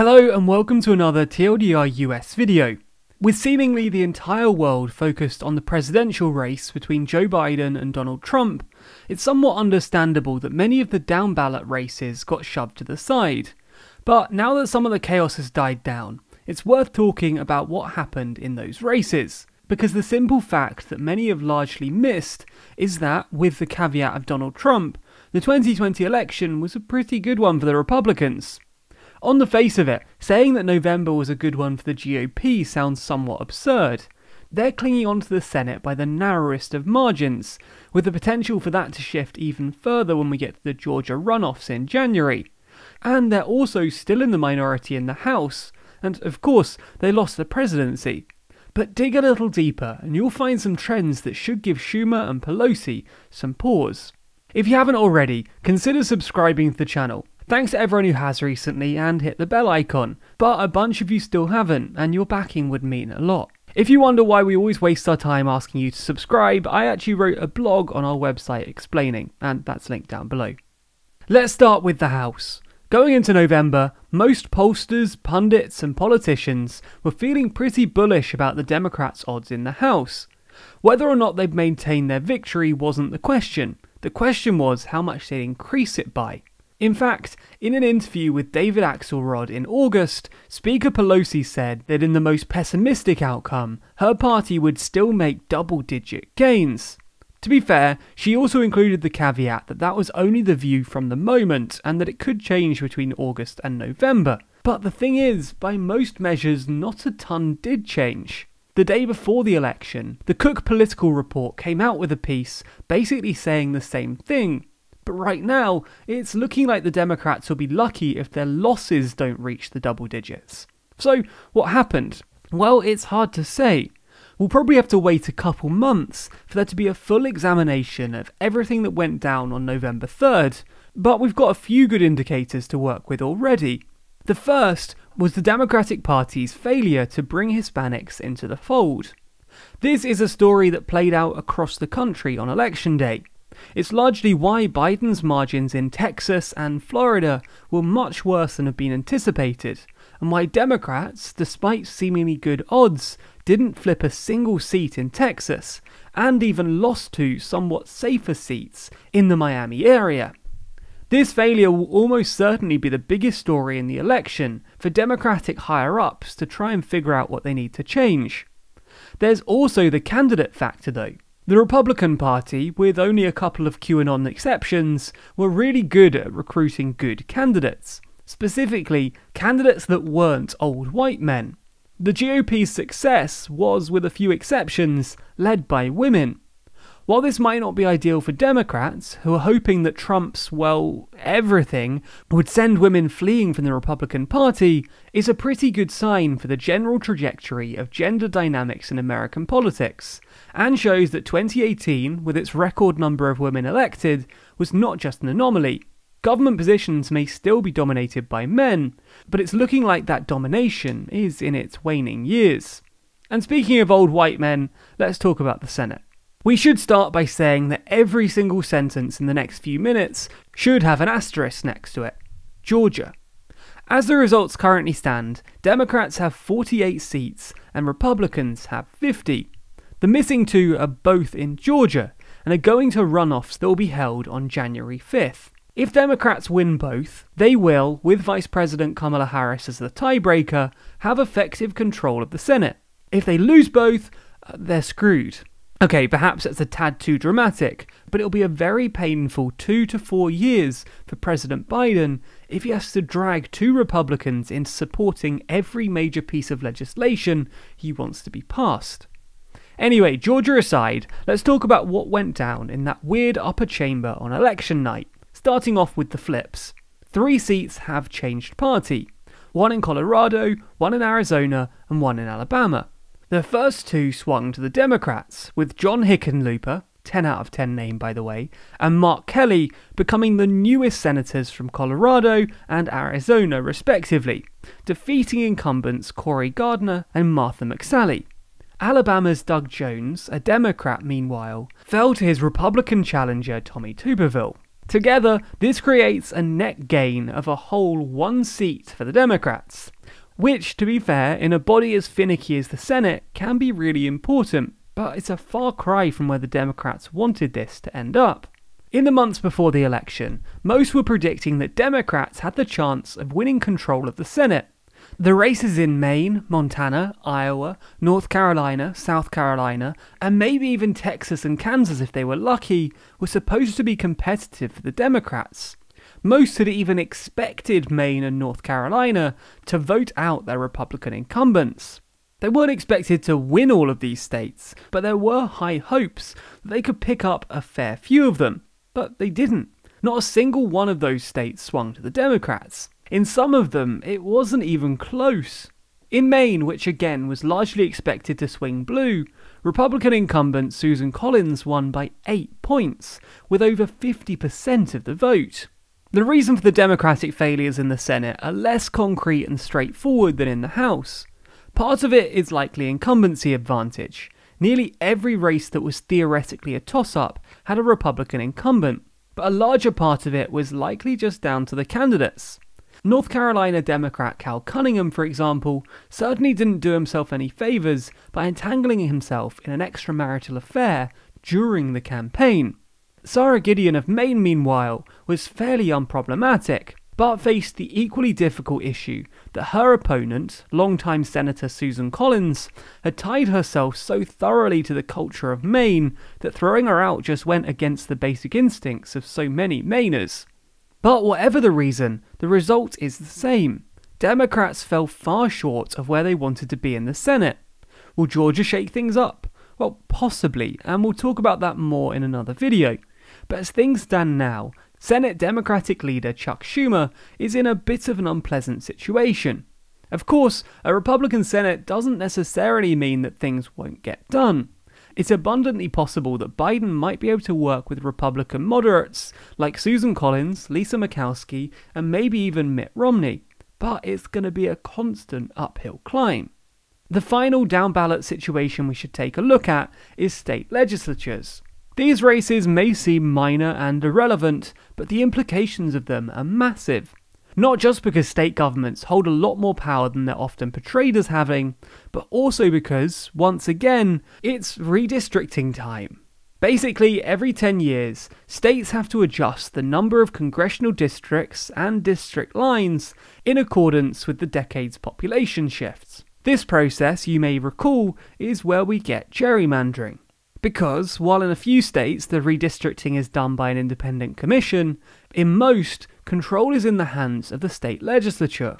Hello and welcome to another TLDR US video. With seemingly the entire world focused on the presidential race between Joe Biden and Donald Trump, it's somewhat understandable that many of the down ballot races got shoved to the side. But now that some of the chaos has died down, it's worth talking about what happened in those races. Because the simple fact that many have largely missed is that, with the caveat of Donald Trump, the 2020 election was a pretty good one for the Republicans. On the face of it, saying that November was a good one for the GOP sounds somewhat absurd. They're clinging on to the Senate by the narrowest of margins, with the potential for that to shift even further when we get to the Georgia runoffs in January. And they're also still in the minority in the House, and of course, they lost the presidency. But dig a little deeper, and you'll find some trends that should give Schumer and Pelosi some pause. If you haven't already, consider subscribing to the channel. Thanks to everyone who has recently and hit the bell icon, but a bunch of you still haven't, and your backing would mean a lot. If you wonder why we always waste our time asking you to subscribe, I actually wrote a blog on our website explaining, and that's linked down below. Let's start with the House. Going into November, most pollsters, pundits, and politicians were feeling pretty bullish about the Democrats' odds in the House. Whether or not they'd maintain their victory wasn't the question. The question was how much they'd increase it by. In fact, in an interview with David Axelrod in August, Speaker Pelosi said that in the most pessimistic outcome, her party would still make double digit gains. To be fair, she also included the caveat that that was only the view from the moment and that it could change between August and November. But the thing is, by most measures, not a ton did change. The day before the election, the Cook Political Report came out with a piece basically saying the same thing. But right now, it's looking like the Democrats will be lucky if their losses don't reach the double digits. So, what happened? Well, it's hard to say. We'll probably have to wait a couple months for there to be a full examination of everything that went down on November 3rd, but we've got a few good indicators to work with already. The first was the Democratic Party's failure to bring Hispanics into the fold. This is a story that played out across the country on election day. It's largely why Biden's margins in Texas and Florida were much worse than had been anticipated, and why Democrats, despite seemingly good odds, didn't flip a single seat in Texas, and even lost two somewhat safer seats in the Miami area. This failure will almost certainly be the biggest story in the election for Democratic higher ups to try and figure out what they need to change. There's also the candidate factor though. The Republican Party, with only a couple of QAnon exceptions, were really good at recruiting good candidates, specifically candidates that weren't old white men. The GOP's success was, with a few exceptions, led by women. While this might not be ideal for Democrats, who are hoping that Trump's, well, everything would send women fleeing from the Republican Party, is a pretty good sign for the general trajectory of gender dynamics in American politics, and shows that 2018, with its record number of women elected, was not just an anomaly. Government positions may still be dominated by men, but it's looking like that domination is in its waning years. And speaking of old white men, let's talk about the Senate. We should start by saying that every single sentence in the next few minutes should have an asterisk next to it. Georgia. As the results currently stand, Democrats have 48 seats and Republicans have 50. The missing two are both in Georgia and are going to runoffs that will be held on January 5th. If Democrats win both, they will, with Vice President Kamala Harris as the tiebreaker, have effective control of the Senate. If they lose both, uh, they're screwed. Okay, perhaps that's a tad too dramatic, but it'll be a very painful two to four years for President Biden if he has to drag two Republicans into supporting every major piece of legislation he wants to be passed. Anyway, Georgia aside, let's talk about what went down in that weird upper chamber on election night, starting off with the flips. Three seats have changed party one in Colorado, one in Arizona, and one in Alabama. The first two swung to the Democrats, with John Hickenlooper, 10 out of 10 name by the way, and Mark Kelly becoming the newest senators from Colorado and Arizona respectively, defeating incumbents Cory Gardner and Martha McSally. Alabama's Doug Jones, a Democrat meanwhile, fell to his Republican challenger Tommy Tuberville. Together, this creates a net gain of a whole one seat for the Democrats, which, to be fair, in a body as finicky as the Senate, can be really important, but it's a far cry from where the Democrats wanted this to end up. In the months before the election, most were predicting that Democrats had the chance of winning control of the Senate. The races in Maine, Montana, Iowa, North Carolina, South Carolina, and maybe even Texas and Kansas if they were lucky, were supposed to be competitive for the Democrats. Most had even expected Maine and North Carolina to vote out their Republican incumbents. They weren't expected to win all of these states, but there were high hopes that they could pick up a fair few of them. But they didn't. Not a single one of those states swung to the Democrats. In some of them, it wasn't even close. In Maine, which again was largely expected to swing blue, Republican incumbent Susan Collins won by 8 points, with over 50% of the vote. The reason for the Democratic failures in the Senate are less concrete and straightforward than in the House. Part of it is likely incumbency advantage. Nearly every race that was theoretically a toss up had a Republican incumbent, but a larger part of it was likely just down to the candidates. North Carolina Democrat Cal Cunningham, for example, certainly didn't do himself any favours by entangling himself in an extramarital affair during the campaign. Sara Gideon of Maine, meanwhile, was fairly unproblematic, but faced the equally difficult issue that her opponent, longtime Senator Susan Collins, had tied herself so thoroughly to the culture of Maine that throwing her out just went against the basic instincts of so many Mainers. But whatever the reason, the result is the same. Democrats fell far short of where they wanted to be in the Senate. Will Georgia shake things up? Well, possibly, and we'll talk about that more in another video. But as things stand now, Senate Democratic leader Chuck Schumer is in a bit of an unpleasant situation. Of course, a Republican Senate doesn't necessarily mean that things won't get done. It's abundantly possible that Biden might be able to work with Republican moderates like Susan Collins, Lisa Murkowski, and maybe even Mitt Romney, but it's going to be a constant uphill climb. The final down ballot situation we should take a look at is state legislatures. These races may seem minor and irrelevant, but the implications of them are massive. Not just because state governments hold a lot more power than they're often portrayed as having, but also because, once again, it's redistricting time. Basically, every 10 years, states have to adjust the number of congressional districts and district lines in accordance with the decade's population shifts. This process, you may recall, is where we get gerrymandering. Because while in a few states the redistricting is done by an independent commission, in most, control is in the hands of the state legislature.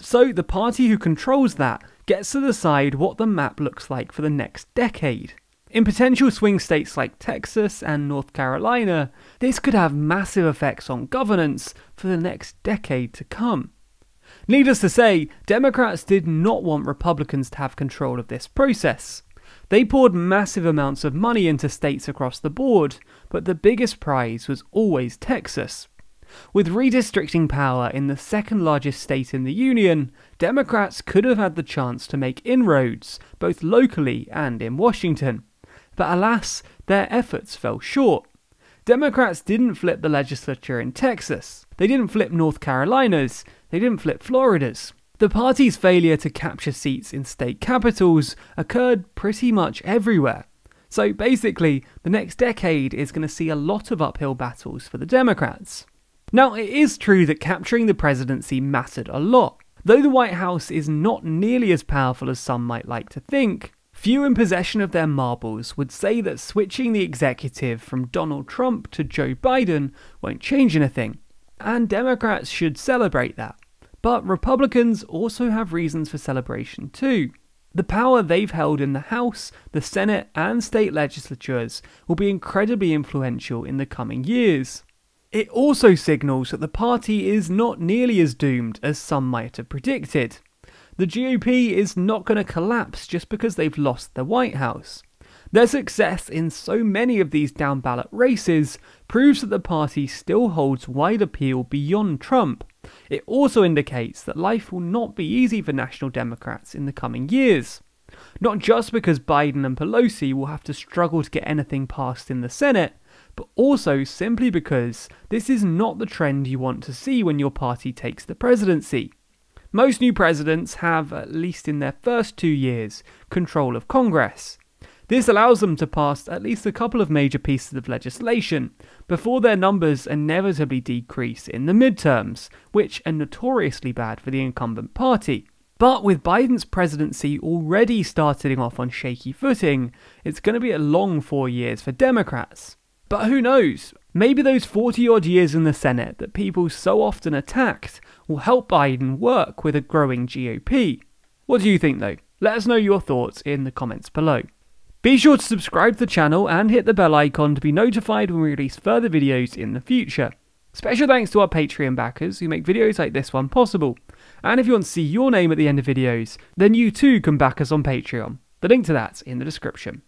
So the party who controls that gets to decide what the map looks like for the next decade. In potential swing states like Texas and North Carolina, this could have massive effects on governance for the next decade to come. Needless to say, Democrats did not want Republicans to have control of this process. They poured massive amounts of money into states across the board, but the biggest prize was always Texas. With redistricting power in the second largest state in the Union, Democrats could have had the chance to make inroads, both locally and in Washington. But alas, their efforts fell short. Democrats didn't flip the legislature in Texas, they didn't flip North Carolina's, they didn't flip Florida's. The party's failure to capture seats in state capitals occurred pretty much everywhere. So basically, the next decade is going to see a lot of uphill battles for the Democrats. Now, it is true that capturing the presidency mattered a lot. Though the White House is not nearly as powerful as some might like to think, few in possession of their marbles would say that switching the executive from Donald Trump to Joe Biden won't change anything. And Democrats should celebrate that. But Republicans also have reasons for celebration too. The power they've held in the House, the Senate, and state legislatures will be incredibly influential in the coming years. It also signals that the party is not nearly as doomed as some might have predicted. The GOP is not going to collapse just because they've lost the White House. Their success in so many of these down ballot races proves that the party still holds wide appeal beyond Trump, it also indicates that life will not be easy for National Democrats in the coming years. Not just because Biden and Pelosi will have to struggle to get anything passed in the Senate, but also simply because this is not the trend you want to see when your party takes the presidency. Most new presidents have, at least in their first two years, control of Congress. This allows them to pass at least a couple of major pieces of legislation before their numbers inevitably decrease in the midterms, which are notoriously bad for the incumbent party. But with Biden's presidency already starting off on shaky footing, it's going to be a long four years for Democrats. But who knows? Maybe those 40 odd years in the Senate that people so often attacked will help Biden work with a growing GOP. What do you think though? Let us know your thoughts in the comments below. Be sure to subscribe to the channel and hit the bell icon to be notified when we release further videos in the future. Special thanks to our Patreon backers who make videos like this one possible. And if you want to see your name at the end of videos, then you too can back us on Patreon. The link to that's in the description.